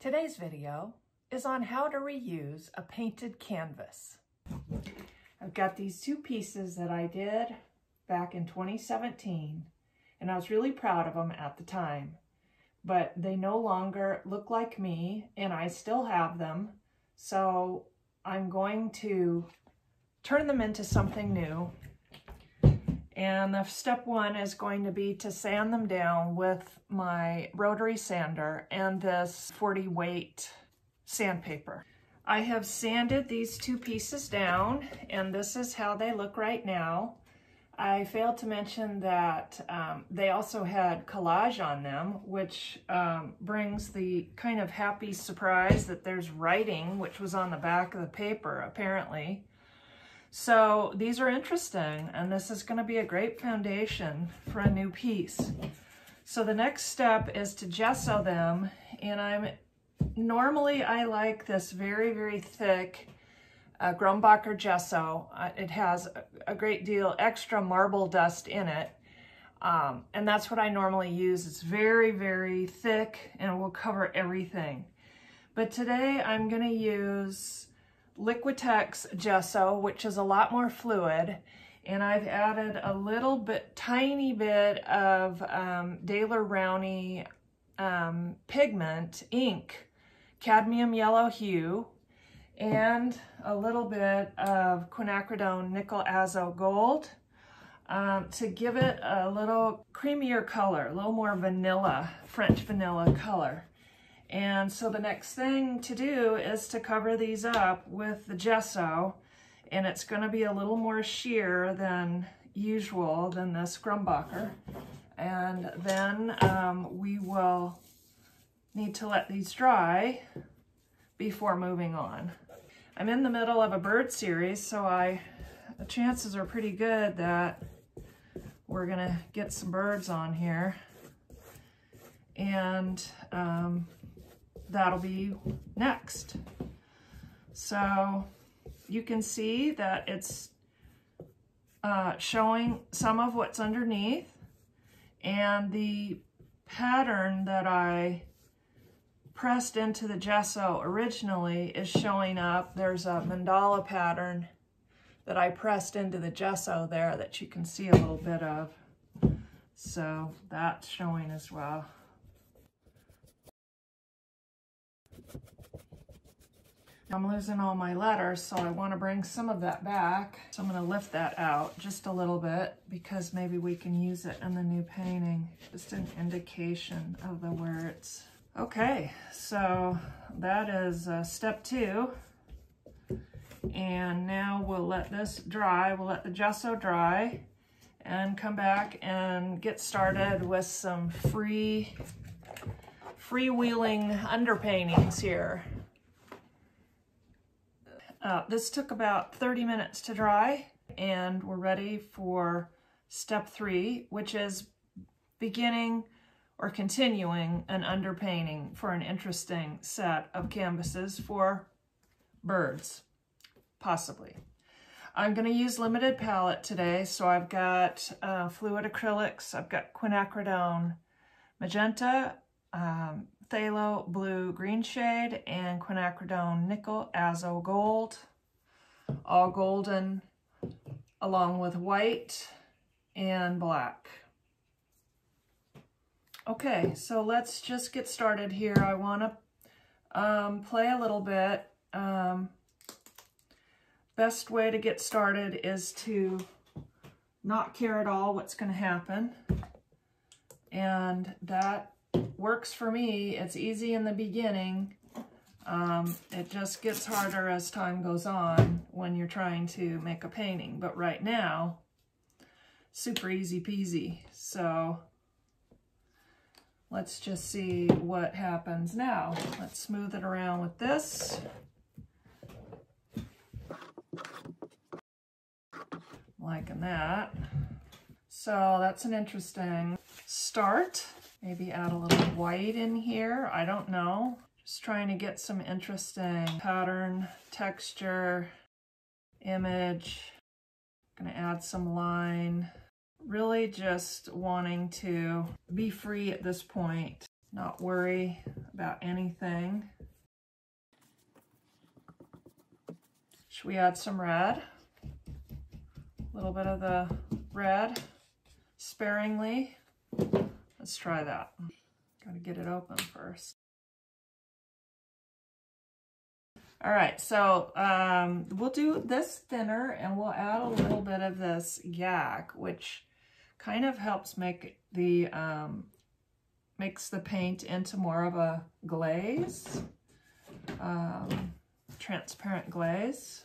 Today's video is on how to reuse a painted canvas. I've got these two pieces that I did back in 2017 and I was really proud of them at the time but they no longer look like me and I still have them so I'm going to turn them into something new and the step one is going to be to sand them down with my rotary sander and this 40 weight sandpaper. I have sanded these two pieces down and this is how they look right now. I failed to mention that um, they also had collage on them, which um, brings the kind of happy surprise that there's writing, which was on the back of the paper, apparently. So these are interesting, and this is going to be a great foundation for a new piece. So the next step is to gesso them, and I'm normally I like this very, very thick uh, Grumbacher gesso. Uh, it has a great deal extra marble dust in it, um, and that's what I normally use. It's very, very thick, and will cover everything. But today I'm going to use Liquitex gesso, which is a lot more fluid. And I've added a little bit, tiny bit of um, Daler Rowney um, pigment, ink, cadmium yellow hue, and a little bit of quinacridone nickel azo gold um, to give it a little creamier color, a little more vanilla, French vanilla color. And so the next thing to do is to cover these up with the gesso and it's going to be a little more sheer than usual than this Grumbacher. And then um, we will need to let these dry before moving on. I'm in the middle of a bird series, so I the chances are pretty good that we're gonna get some birds on here. And um, that'll be next. So you can see that it's uh, showing some of what's underneath and the pattern that I pressed into the gesso originally is showing up. There's a mandala pattern that I pressed into the gesso there that you can see a little bit of. So that's showing as well. I'm losing all my letters, so I want to bring some of that back. So I'm going to lift that out just a little bit because maybe we can use it in the new painting. Just an indication of the words. Okay, so that is uh, step two. And now we'll let this dry. We'll let the gesso dry and come back and get started with some free freewheeling underpaintings here. Uh, this took about 30 minutes to dry and we're ready for step three, which is beginning or continuing an underpainting for an interesting set of canvases for birds, possibly. I'm going to use limited palette today, so I've got uh, fluid acrylics, I've got quinacridone magenta, um, phthalo blue green shade and quinacridone nickel azo gold, all golden along with white and black. Okay, so let's just get started here. I want to um, play a little bit. Um, best way to get started is to not care at all what's going to happen. And that works for me. It's easy in the beginning. Um, it just gets harder as time goes on when you're trying to make a painting. But right now, super easy peasy. So let's just see what happens now. Let's smooth it around with this. Liking that. So that's an interesting start. Maybe add a little white in here. I don't know. Just trying to get some interesting pattern, texture, image. Gonna add some line. Really just wanting to be free at this point not worry about anything. Should we add some red? A little bit of the red sparingly. Let's try that. Gotta get it open first. All right, so um, we'll do this thinner and we'll add a little bit of this GAC, which kind of helps make the, um, makes the paint into more of a glaze, um, transparent glaze.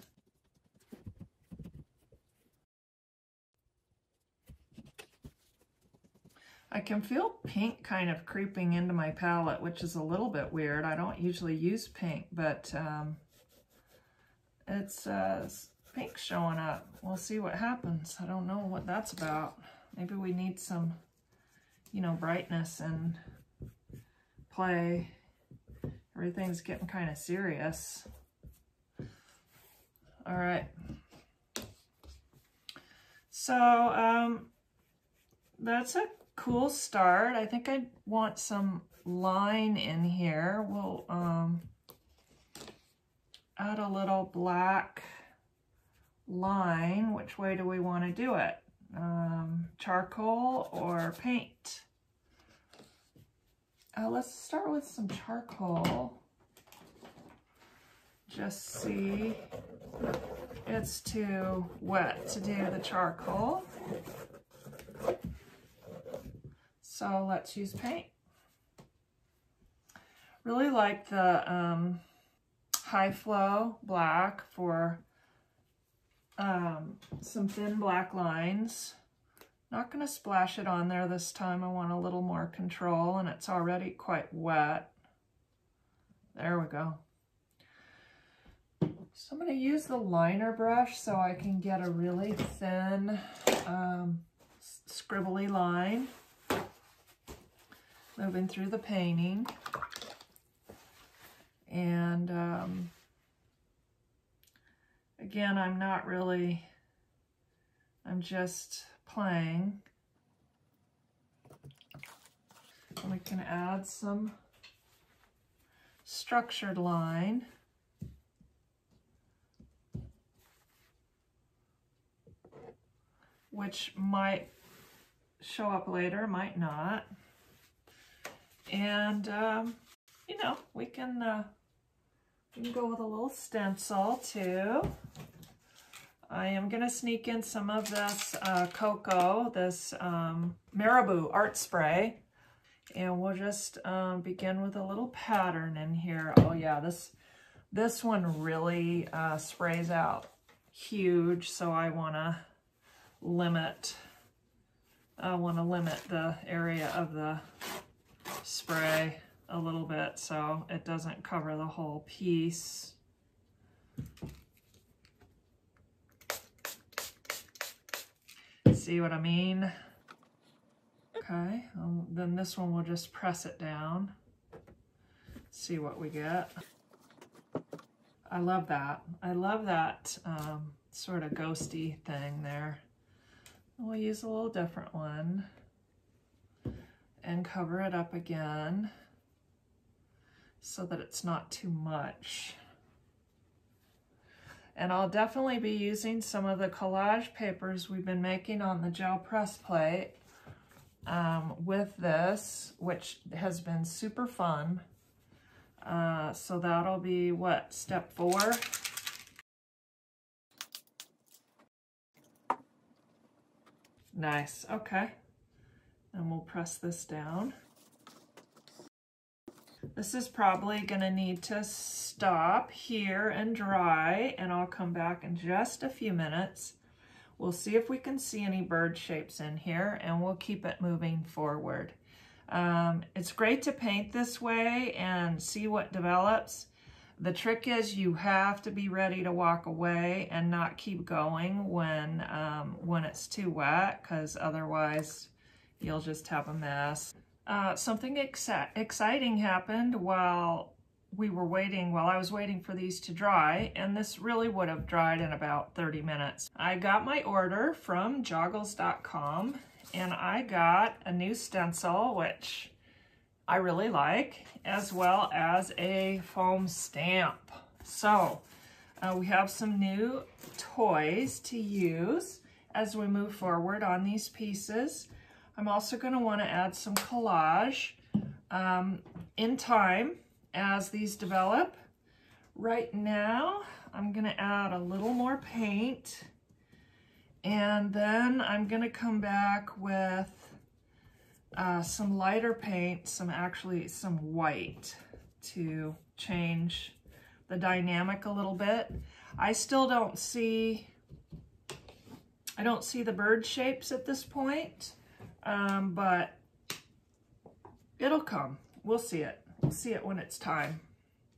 I can feel pink kind of creeping into my palette, which is a little bit weird. I don't usually use pink, but um, it's uh, pink showing up. We'll see what happens. I don't know what that's about. Maybe we need some, you know, brightness and play. Everything's getting kind of serious. All right. So um, that's a cool start. I think I want some line in here. We'll um, add a little black line. Which way do we want to do it? Um, charcoal or paint? Uh, let's start with some charcoal. Just see it's too wet to do the charcoal. So let's use paint. Really like the um, high flow black for um, some thin black lines. Not going to splash it on there this time. I want a little more control and it's already quite wet. There we go. So I'm going to use the liner brush so I can get a really thin um, scribbly line moving through the painting. And um, again, I'm not really, I'm just playing. And we can add some structured line. which might show up later, might not. And, um, you know, we can, uh, we can go with a little stencil too. I am going to sneak in some of this uh, cocoa, this um, Marabu art spray. And we'll just um, begin with a little pattern in here. Oh yeah, this this one really uh, sprays out huge, so I want to limit I want to limit the area of the spray a little bit so it doesn't cover the whole piece. See what I mean? Okay, um, then this one we'll just press it down. See what we get. I love that. I love that um, sort of ghosty thing there. We'll use a little different one and cover it up again so that it's not too much. And I'll definitely be using some of the collage papers we've been making on the gel press plate um, with this, which has been super fun. Uh, so that'll be what, step four? Nice, okay. And we'll press this down. This is probably gonna need to stop here and dry and I'll come back in just a few minutes. We'll see if we can see any bird shapes in here and we'll keep it moving forward. Um, it's great to paint this way and see what develops. The trick is you have to be ready to walk away and not keep going when, um, when it's too wet because otherwise you'll just have a mess. Uh, something exci exciting happened while we were waiting, while I was waiting for these to dry, and this really would have dried in about 30 minutes. I got my order from joggles.com, and I got a new stencil, which I really like, as well as a foam stamp. So uh, we have some new toys to use as we move forward on these pieces. I'm also going to want to add some collage um, in time as these develop. Right now, I'm going to add a little more paint and then I'm going to come back with uh, some lighter paint, some actually some white to change the dynamic a little bit. I still don't see, I don't see the bird shapes at this point, um, but it'll come. We'll see it. We'll see it when it's time.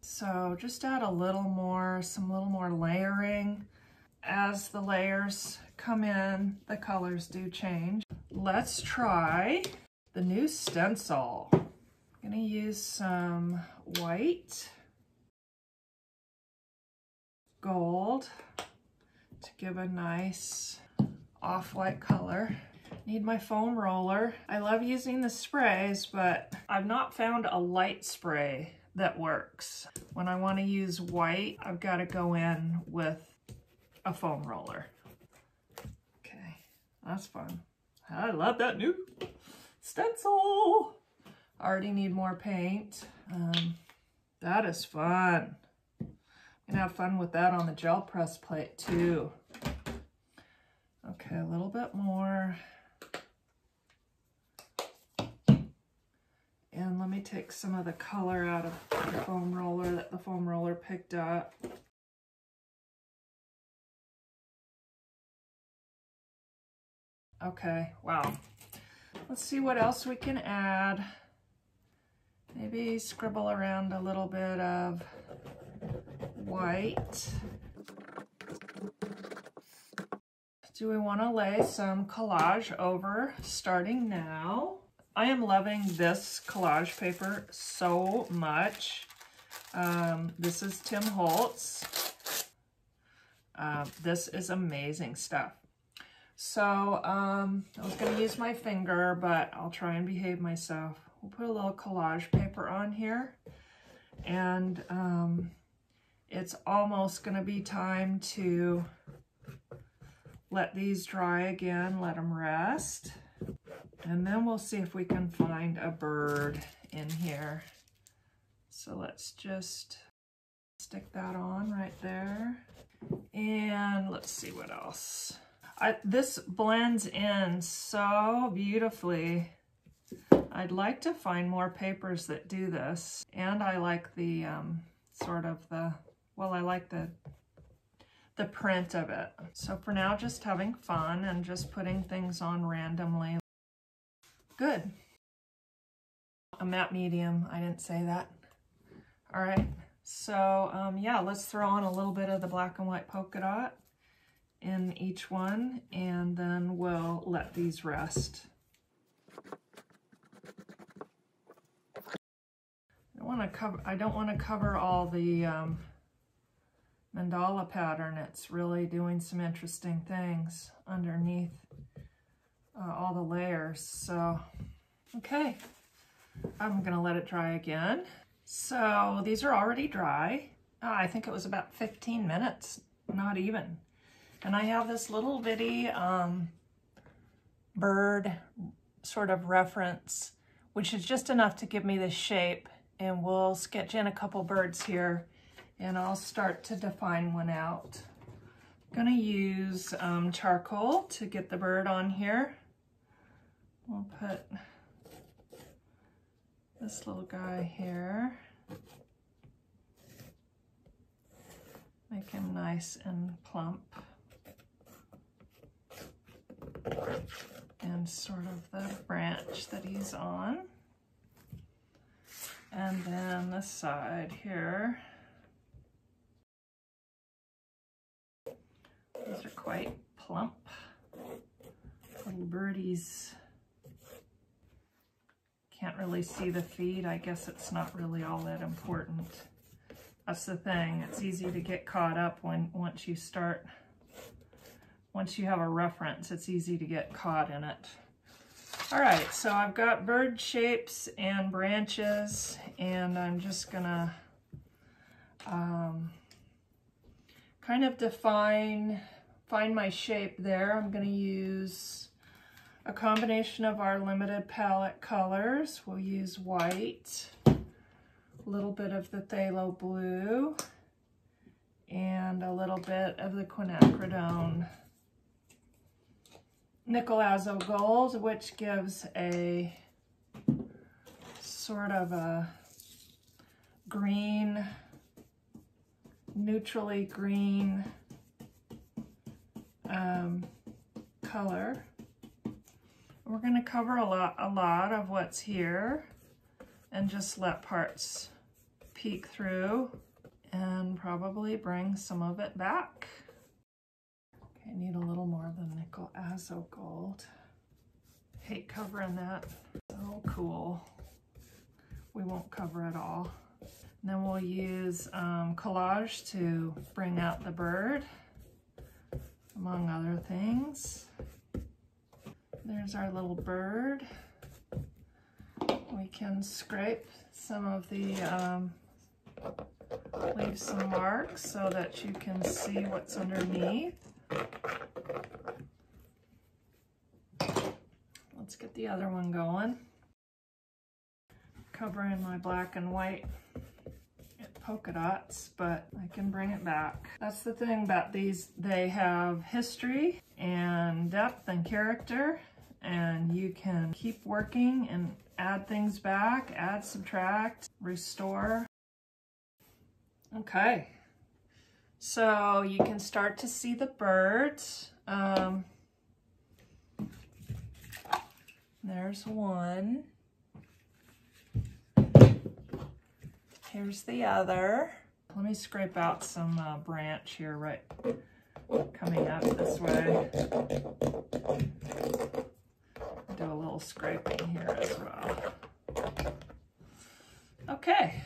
So just add a little more, some little more layering. As the layers come in, the colors do change. Let's try the new stencil. I'm gonna use some white, gold to give a nice off-white color. Need my foam roller. I love using the sprays, but I've not found a light spray that works. When I wanna use white, I've gotta go in with a foam roller. Okay, that's fun. I love that new stencil. Already need more paint. Um, that is fun. Gonna have fun with that on the gel press plate too. Okay, a little bit more. And let me take some of the color out of the foam roller that the foam roller picked up. Okay, wow. Let's see what else we can add. Maybe scribble around a little bit of white. Do we want to lay some collage over starting now? I am loving this collage paper so much. Um, this is Tim Holtz. Uh, this is amazing stuff. So um, I was going to use my finger, but I'll try and behave myself. We'll put a little collage paper on here. And um, it's almost going to be time to let these dry again, let them rest. And then we'll see if we can find a bird in here. So let's just stick that on right there. And let's see what else. I, this blends in so beautifully. I'd like to find more papers that do this. And I like the um, sort of the, well, I like the the print of it. So for now, just having fun and just putting things on randomly. Good. A matte medium, I didn't say that. All right, so um, yeah, let's throw on a little bit of the black and white polka dot in each one, and then we'll let these rest. I don't want to cover. I don't want to cover all the um, mandala pattern. It's really doing some interesting things underneath uh, all the layers. So, okay, I'm gonna let it dry again. So these are already dry. Uh, I think it was about 15 minutes, not even. And I have this little bitty um, bird sort of reference, which is just enough to give me the shape. And we'll sketch in a couple birds here and I'll start to define one out. I'm gonna use um, charcoal to get the bird on here. We'll put this little guy here. Make him nice and plump. And sort of the branch that he's on. And then the side here. These are quite plump little birdies. Can't really see the feet. I guess it's not really all that important. That's the thing. It's easy to get caught up when once you start, once you have a reference, it's easy to get caught in it. All right, so I've got bird shapes and branches, and I'm just gonna um, kind of define, find my shape there. I'm gonna use a combination of our limited palette colors. We'll use white, a little bit of the phthalo blue, and a little bit of the quinacridone nickel azo gold, which gives a sort of a green, neutrally green um, color. We're going to cover a lot, a lot of what's here and just let parts peek through and probably bring some of it back. I need a little more of the nickel azo gold. Hate covering that. So cool. We won't cover it all. And then we'll use um, collage to bring out the bird, among other things. There's our little bird. We can scrape some of the, um, leave some marks so that you can see what's underneath. Let's get the other one going. Covering my black and white polka dots, but I can bring it back. That's the thing about these. They have history and depth and character, and you can keep working and add things back, add, subtract, restore. Okay, so you can start to see the birds. Um, there's one. Here's the other. Let me scrape out some uh, branch here right coming up this way. Do a little scraping here as well. Okay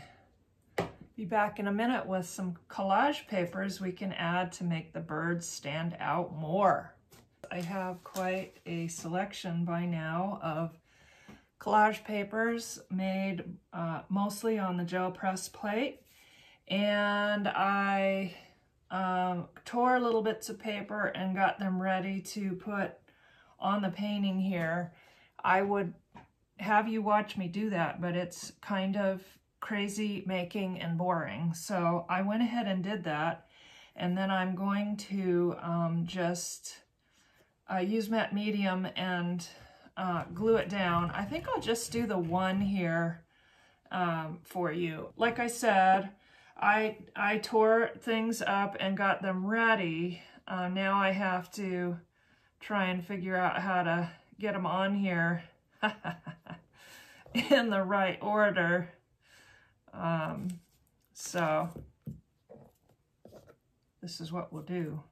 be back in a minute with some collage papers we can add to make the birds stand out more. I have quite a selection by now of collage papers made uh, mostly on the gel press plate and I um, tore little bits of paper and got them ready to put on the painting here. I would have you watch me do that, but it's kind of crazy making and boring. So I went ahead and did that. And then I'm going to um, just uh, use matte medium and uh, glue it down. I think I'll just do the one here um, for you. Like I said, I, I tore things up and got them ready. Uh, now I have to try and figure out how to get them on here in the right order. Um, so this is what we'll do.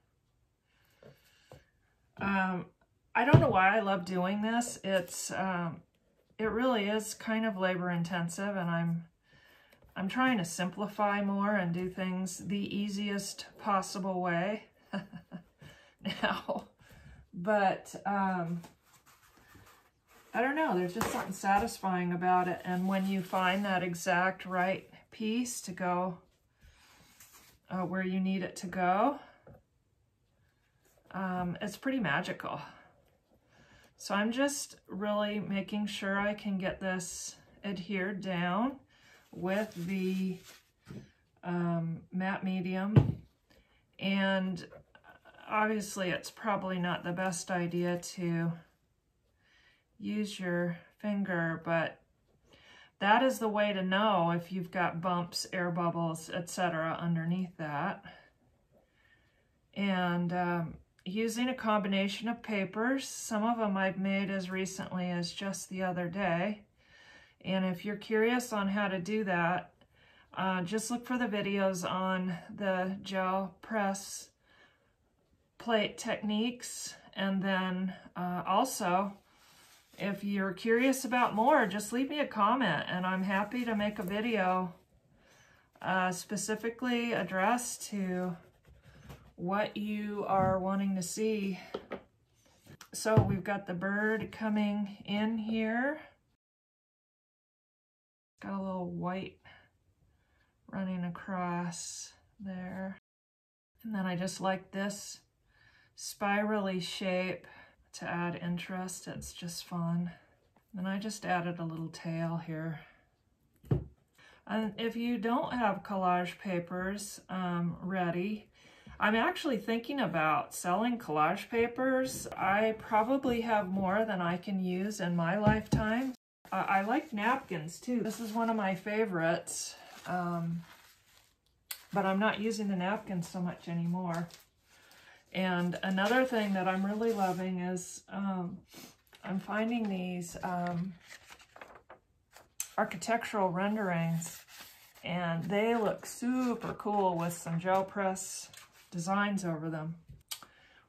Um, I don't know why I love doing this. It's, um, it really is kind of labor intensive and I'm, I'm trying to simplify more and do things the easiest possible way now. But, um, I don't know, there's just something satisfying about it. And when you find that exact right piece to go uh, where you need it to go, um, it's pretty magical. So I'm just really making sure I can get this adhered down with the um, matte medium. And obviously it's probably not the best idea to use your finger, but that is the way to know if you've got bumps, air bubbles, etc. underneath that. And um, using a combination of papers, some of them I've made as recently as just the other day. And if you're curious on how to do that, uh, just look for the videos on the gel press plate techniques. And then uh, also, if you're curious about more, just leave me a comment and I'm happy to make a video uh, specifically addressed to what you are wanting to see. so we've got the bird coming in here. Got a little white running across there. And then I just like this spirally shape to add interest. It's just fun. And I just added a little tail here. And if you don't have collage papers um, ready, I'm actually thinking about selling collage papers. I probably have more than I can use in my lifetime. Uh, I like napkins too. This is one of my favorites, um, but I'm not using the napkins so much anymore. And another thing that I'm really loving is um, I'm finding these um, architectural renderings and they look super cool with some gel press designs over them. I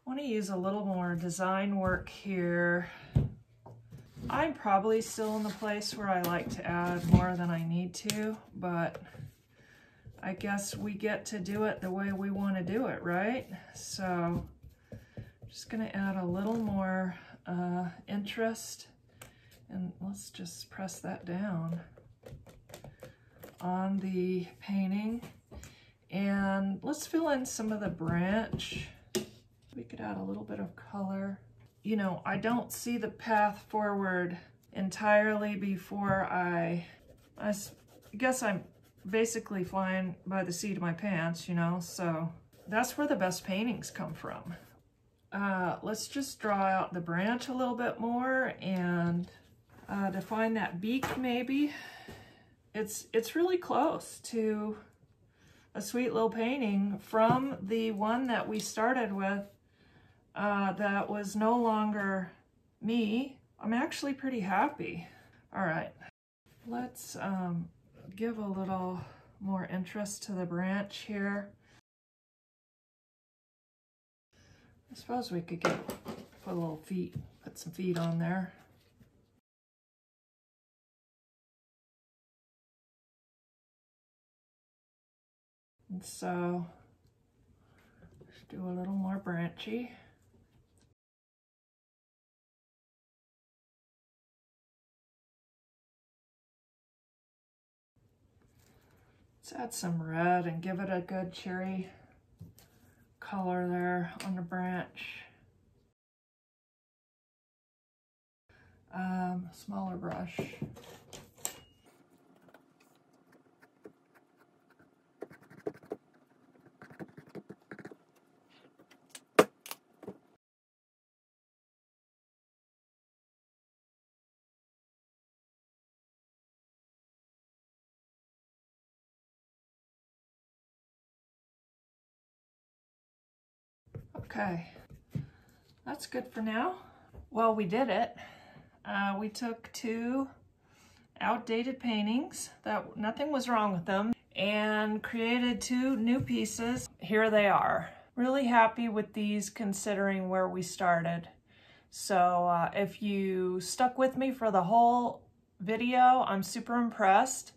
want to use a little more design work here. I'm probably still in the place where I like to add more than I need to, but I guess we get to do it the way we want to do it, right? So I'm just going to add a little more uh, interest and let's just press that down on the painting. And let's fill in some of the branch. We could add a little bit of color. You know, I don't see the path forward entirely before I, I guess I'm basically flying by the seat of my pants, you know, so that's where the best paintings come from. Uh, let's just draw out the branch a little bit more and uh, define that beak maybe. It's, it's really close to a sweet little painting from the one that we started with uh, that was no longer me. I'm actually pretty happy. All right, let's um, give a little more interest to the branch here. I suppose we could get put a little feet, put some feet on there. And so let's do a little more branchy. Let's add some red and give it a good cherry color there on the branch. Um, smaller brush. Okay, that's good for now. Well, we did it. Uh, we took two outdated paintings that nothing was wrong with them and created two new pieces. Here they are. Really happy with these considering where we started. So uh, if you stuck with me for the whole video, I'm super impressed.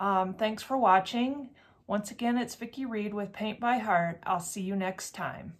Um, thanks for watching. Once again, it's Vikki Reed with Paint by Heart. I'll see you next time.